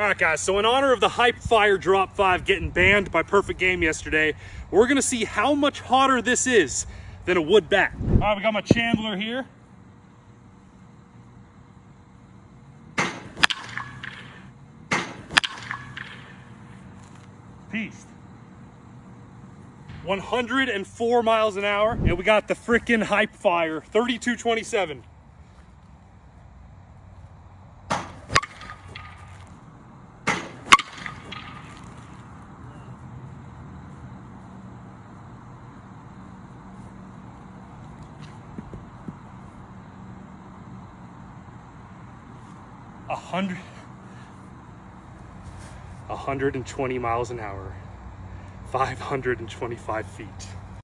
All right, guys, so in honor of the Hype Fire Drop 5 getting banned by Perfect Game yesterday, we're gonna see how much hotter this is than a wood bat. All right, we got my Chandler here. Beast. 104 miles an hour, and we got the freaking Hype Fire 3227. A hundred, a hundred and twenty miles an hour, five hundred and twenty-five feet.